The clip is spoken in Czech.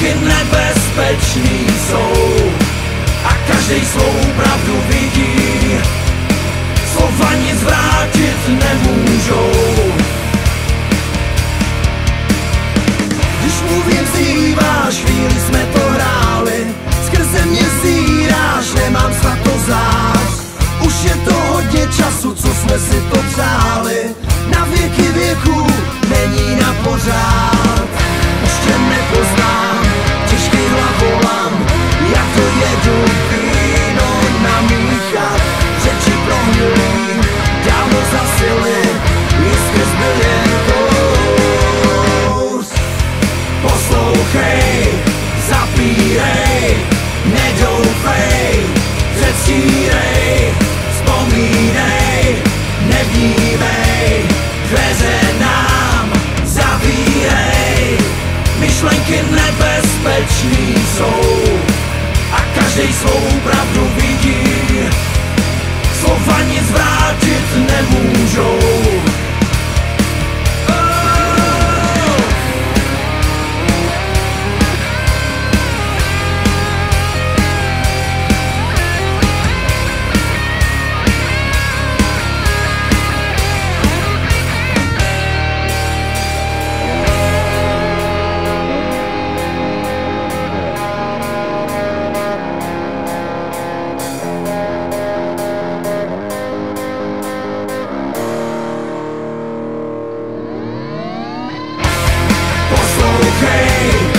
Vzduchy nebezpečný jsou a každý svou pravdu vidí. Slova nic vrátit nemůžou. Když mluvím, zýváš, chvíli jsme to hráli, skrze mě zíráš, nemám snad to zář. Už je to hodně času, co jsme si to přáli, na věky věku není na pořád. Už tě nepoznám. cease okay.